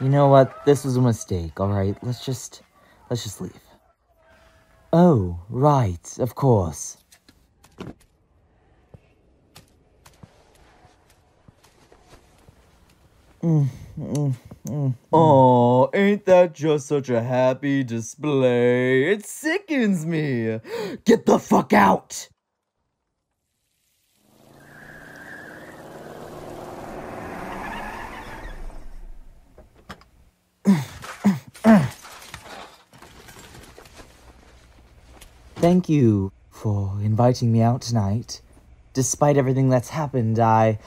You know what? This was a mistake, alright? Let's just. Let's just leave. Oh, right, of course. Oh, ain't that just such a happy display? It sickens me. Get the fuck out! Thank you for inviting me out tonight. Despite everything that's happened, I.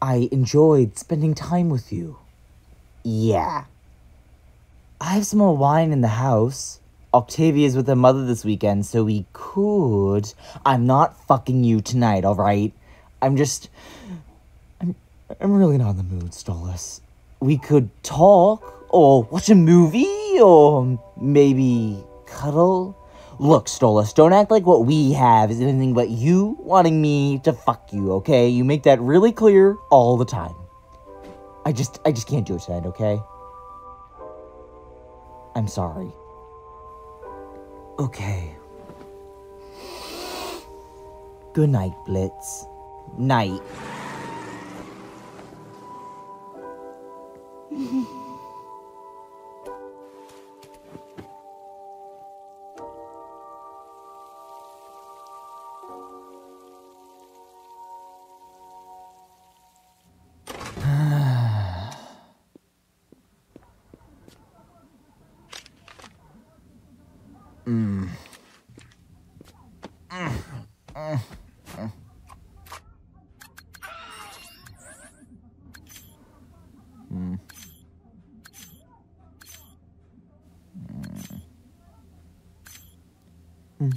I enjoyed spending time with you. Yeah. I have some more wine in the house. Octavia's with her mother this weekend, so we could. I'm not fucking you tonight, alright? I'm just. I'm, I'm really not in the mood, Stolas. We could talk, or watch a movie, or maybe cuddle. Look, Stolas, don't act like what we have is anything but you wanting me to fuck you, okay? You make that really clear all the time. I just I just can't do it tonight, okay? I'm sorry. Okay. Good night, Blitz. Night. Mm. Mm. Mm. Mm.